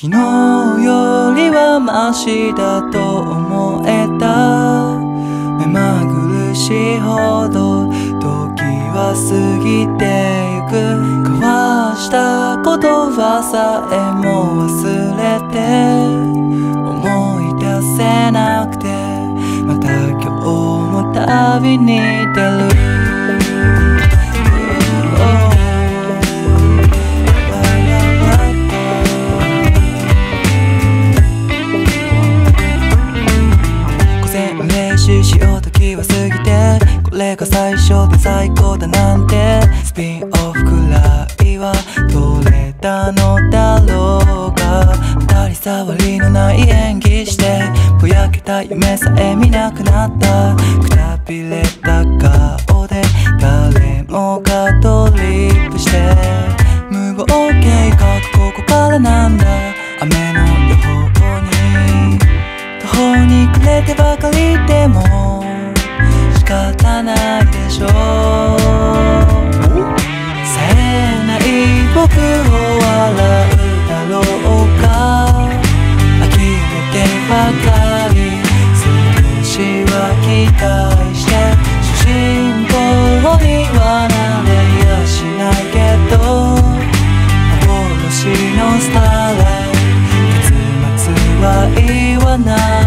昨日よりはマシだと思えた。目まぐるしいほど時は過ぎてゆく。交わした言葉さえも忘れて。思い出せなくて。また今日も旅にしよう時は過ぎてこれが最初で最高だなんて。スピンオフくらいは取れたのだろうか当たり障りのない演技してぼやけた夢さえ見なくなった。くたびれた顔で誰もがドリップして。無謀計画ここからなんだ。雨のれてばかりでも仕方ないでしょう。さえない僕を笑うだろうか。呆れてばかり。少しは期待して主人公にはなれやしないけど幻のスターライト結末は言わない。